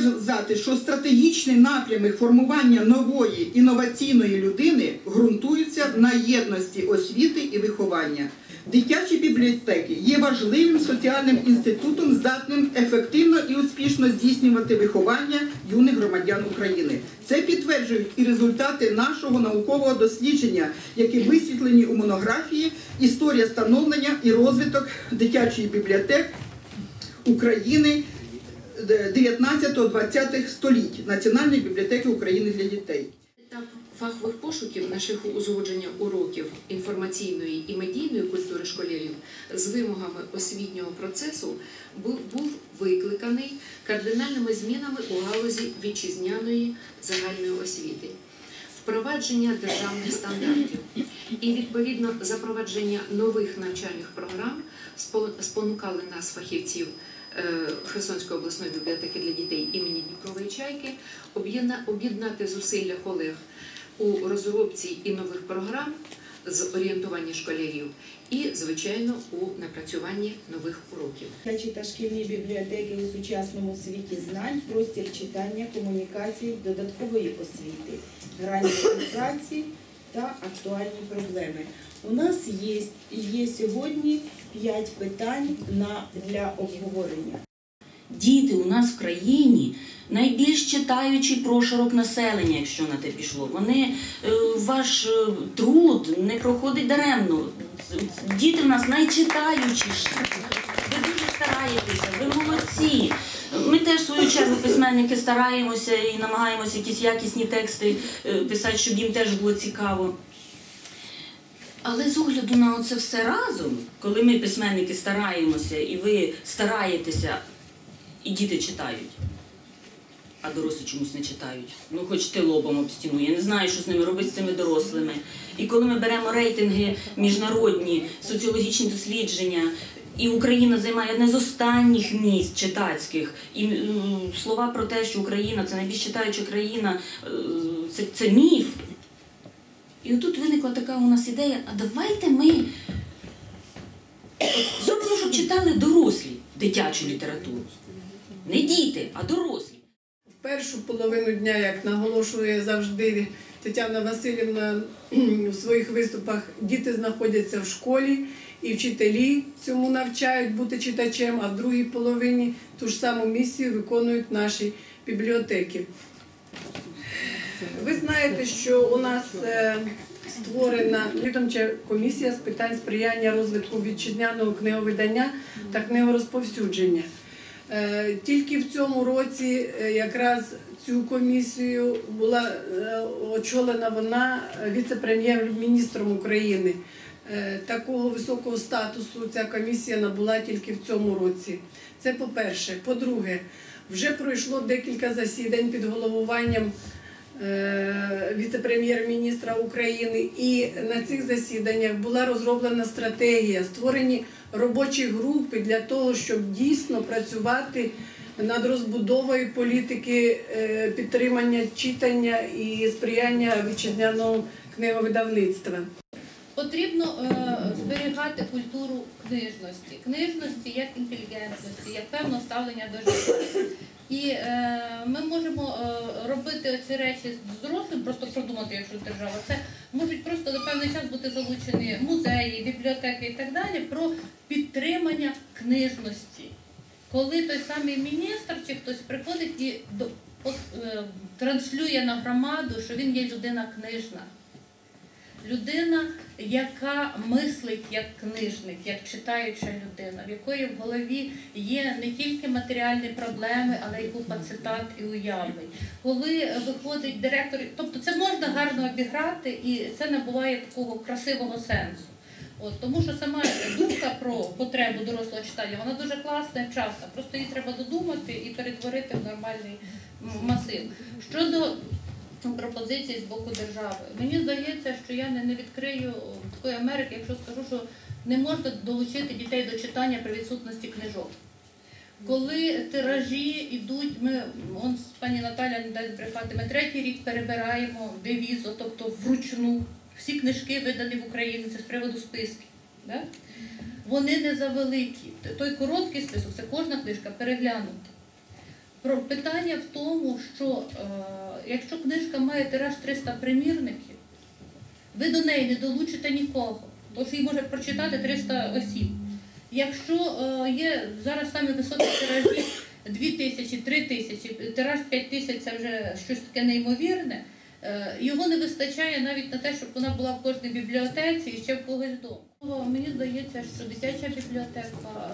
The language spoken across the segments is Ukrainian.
сказати, що стратегічний напрямок формування нової інноваційної людини ґрунтується на єдності освіти і виховання. Дитячі бібліотеки є важливим соціальним інститутом, здатним ефективно і успішно здійснювати виховання юних громадян України. Це підтверджують і результати нашого наукового дослідження, які висвітлені у монографії Історія становлення і розвиток дитячих бібліотек України 19-20 століть Національної бібліотеки України для дітей. Етап фахових пошуків на шляху узгодження уроків інформаційної і медійної культури школярів з вимогами освітнього процесу був, викликаний кардинальними змінами у галузі вітчизняної загальної освіти. Впровадження державних стандартів і відповідно запровадження нових навчальних програм спонукали нас, фахівців Херсонської обласної бібліотеки для дітей імені Дніпрової Чайки, об'єдна- об'єднати зусилля колег у розробці і нових програм з орієнтування школярів і, звичайно, у напрацюванні нових уроків. Та шкільні бібліотеки у сучасному світі знань, простір читання, комунікації, додаткової освіти, грані праці та актуальні проблеми. У нас є, є сьогодні п'ять питань на, для обговорення. Діти у нас в країні найбільш читаючий прошарок населення, якщо на те пішло. Вони е, ваш е, труд не проходить даремно. Діти в нас найчитаючіші. Ви дуже стараєтеся, ви молодці. Ми теж в свою чергу письменники стараємося і намагаємося якісь якісні тексти е, писати, щоб їм теж було цікаво. Але з огляду на оце все разом, коли ми письменники стараємося і ви стараєтеся, і діти читають, а дорослі чомусь не читають. Ну, хоч ти лобом об стіну. Я не знаю, що з ними робити з цими дорослими. І коли ми беремо рейтинги міжнародні, соціологічні дослідження, і Україна займає одне з останніх місць читацьких, і слова про те, що Україна це найбільш читаюча країна, е, це, це міф. І отут виникла така у нас ідея, а давайте ми зробимо, щоб читали дорослі дитячу літературу. Не діти, а дорослі. В першу половину дня, як наголошує завжди Тетяна Васильівна у своїх виступах, діти знаходяться в школі і вчителі цьому навчають бути читачем, а в другій половині ту ж саму місію виконують наші бібліотеки. Ви знаєте, що у нас е, створена відомча комісія з питань сприяння розвитку вітчизняного книговидання та книгорозповсюдження. Е, Тільки в цьому році е, якраз цю комісію була очолена вона віце-прем'єр-міністром України. Такого високого статусу ця комісія набула тільки в цьому році. Це по-перше. По-друге, вже пройшло декілька засідань під головуванням віце-прем'єр-міністра України, і на цих засіданнях була розроблена стратегія, створені робочі групи для того, щоб дійсно працювати над розбудовою політики е, підтримання читання і сприяння вітчизняного книговидавництва. Потрібно е, зберігати культуру книжності, книжності як інтелігентності, як певного ставлення до життя. І е, ми можемо е, робити ці речі з дорослим, просто продумати, якщо держава. Це можуть просто на певний час бути залучені музеї, бібліотеки і так далі про підтримання книжності. Коли той самий міністр чи хтось приходить і до, от, е, транслює на громаду, що він є людина книжна. Людина, яка мислить як книжник, як читаюча людина, в якої в голові є не тільки матеріальні проблеми, але й купа цитат і уявлень. Коли виходить директор, тобто це можна гарно обіграти, і це набуває такого красивого сенсу. От, тому що сама думка про потребу дорослого читання, вона дуже класна вчасна. Просто її треба додумати і перетворити в нормальний масив. Щодо пропозицій з боку держави. Мені здається, що я не, відкрию такої Америки, якщо скажу, що не можна долучити дітей до читання при відсутності книжок. Коли тиражі йдуть, ми он пані Наталя не дасть брехати, ми третій рік перебираємо девізо, тобто вручну. Всі книжки видані в Україні, це з приводу списків. Да? Вони не завеликі. Той короткий список, це кожна книжка переглянута. Питання в тому, що е, якщо книжка має тираж 300 примірників, ви до неї не долучите нікого, тому що її може прочитати 300 осіб. Якщо е, є зараз саме високі тиражі 2 тисячі, 3 тисячі, тираж 5 тисяч це вже щось таке неймовірне. Е, Його не вистачає навіть на те, щоб вона була в кожній бібліотеці і ще в когось вдома. Мені здається, що дитяча бібліотека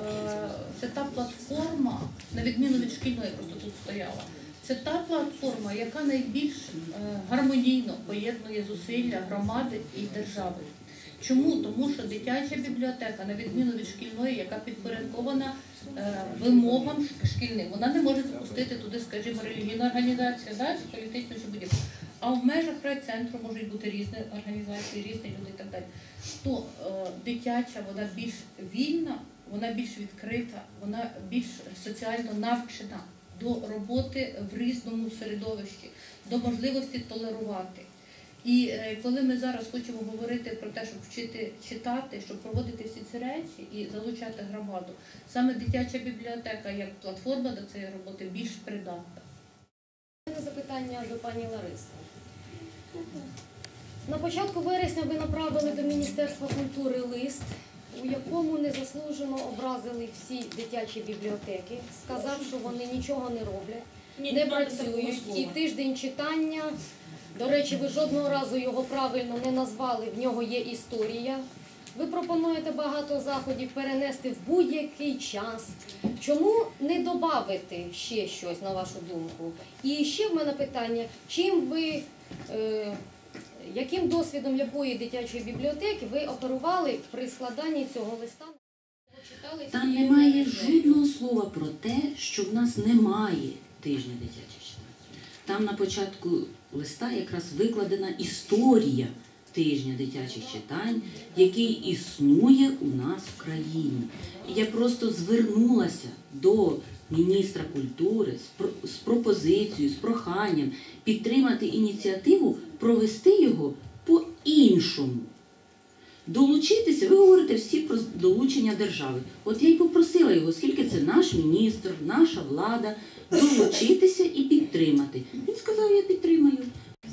е, це та платформа, на відміну від шкільної, просто тут стояла. Це та платформа, яка найбільш е, гармонійно поєднує зусилля громади і держави. Чому? Тому що дитяча бібліотека, на відміну від шкільної, яка підпорядкована е, вимогам шкільним, вона не може запустити туди, скажімо, релігійну організацію, да, чи політичну чи будь-яку. А в межах райцентру можуть бути різні організації, різні люди і так далі. То е, дитяча, вона більш вільна, вона більш відкрита, вона більш соціально навчена до роботи в різному середовищі, до можливості толерувати. І е, коли ми зараз хочемо говорити про те, щоб вчити читати, щоб проводити всі ці речі і залучати громаду, саме дитяча бібліотека як платформа до цієї роботи більш придатна. Запитання до пані Лариси. На початку вересня ви направили до Міністерства культури лист, у якому незаслужено образили всі дитячі бібліотеки, сказав, що вони нічого не роблять, не працюють. І тиждень читання. До речі, ви жодного разу його правильно не назвали, в нього є історія. Ви пропонуєте багато заходів перенести в будь-який час. Чому не додати ще щось, на вашу думку? І ще в мене питання: чим ви, яким досвідом якої дитячої бібліотеки ви оперували при складанні цього листа? Там немає жодного слова про те, що в нас немає тижня дитячих читань. Там на початку листа якраз викладена історія тижня дитячих читань, який існує у нас в країні. І я просто звернулася до міністра культури з про- з пропозицією, з проханням підтримати ініціативу провести його по-іншому. Долучитися, ви говорите всі про долучення держави. От я й попросила його, оскільки це наш міністр, наша влада, долучитися і підтримати. Він сказав, я підтримаю.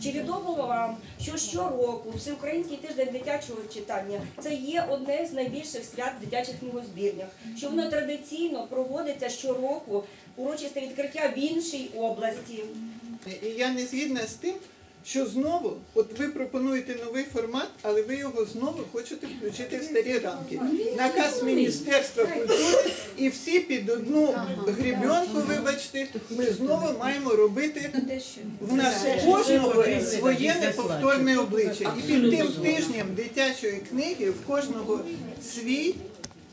Чи відомо вам, що щороку Всеукраїнський тиждень дитячого читання це є одне з найбільших свят в дитячих книгозбірнях, що воно традиційно проводиться щороку урочисте відкриття в іншій області. Я не згідна з тим, що знову, от ви пропонуєте новий формат, але ви його знову хочете включити в старі рамки. Наказ Міністерства культури і всі під одну грібенку, вибачте, ми знову маємо робити в нас кожного своє неповторне обличчя. І під тим тижнем дитячої книги в кожного свій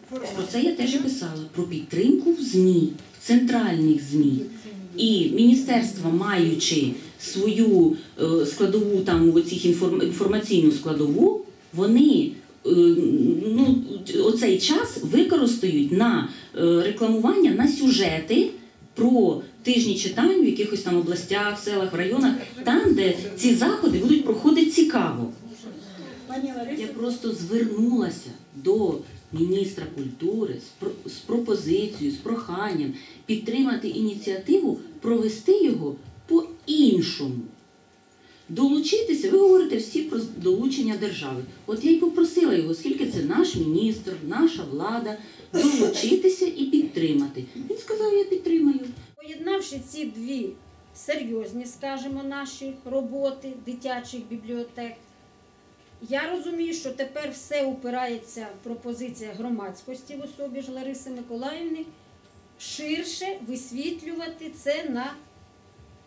Про формат. це я теж писала про підтримку в ЗМІ, центральних ЗМІ. І міністерство, маючи свою е, складову там оцих інформ- інформаційну складову, вони е, ну, оцей час використають на е, рекламування на сюжети про тижні читань в якихось там областях, селах, районах, там, де ці заходи будуть проходити цікаво. Я просто звернулася до міністра культури з пропозицією, з проханням підтримати ініціативу, провести його по-іншому. Долучитися, ви говорите всі про долучення держави. От я й попросила його, оскільки це наш міністр, наша влада, долучитися і підтримати. Він сказав, я підтримаю. Поєднавши ці дві серйозні, скажімо, наші роботи дитячих бібліотек, я розумію, що тепер все упирається в пропозиція громадськості в особі ж Лариси Миколаївни ширше висвітлювати це на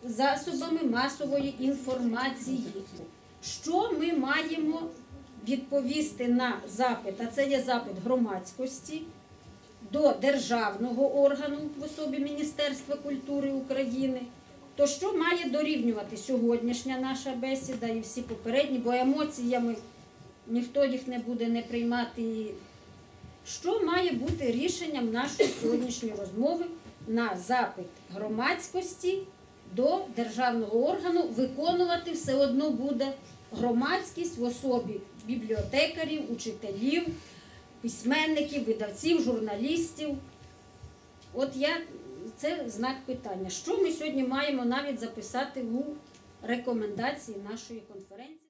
засобами масової інформації. Що ми маємо відповісти на запит, а це є запит громадськості до державного органу в особі Міністерства культури України. То що має дорівнювати сьогоднішня наша бесіда і всі попередні, бо емоціями ніхто їх не буде не приймати. Що має бути рішенням нашої сьогоднішньої розмови на запит громадськості до державного органу виконувати все одно буде громадськість в особі бібліотекарів, учителів, письменників, видавців, журналістів. От я це знак питання. Що ми сьогодні маємо навіть записати у рекомендації нашої конференції?